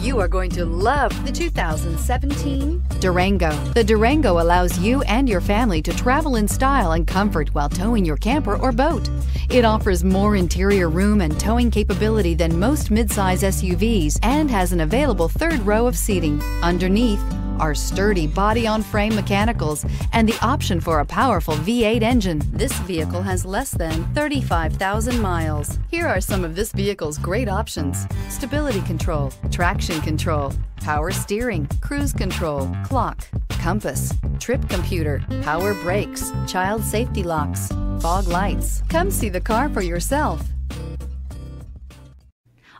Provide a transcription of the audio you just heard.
You are going to love the 2017 Durango. The Durango allows you and your family to travel in style and comfort while towing your camper or boat. It offers more interior room and towing capability than most midsize SUVs and has an available third row of seating. Underneath, are sturdy body on frame mechanicals and the option for a powerful V8 engine. This vehicle has less than 35,000 miles. Here are some of this vehicle's great options stability control, traction control, power steering, cruise control, clock, compass, trip computer, power brakes, child safety locks, fog lights. Come see the car for yourself.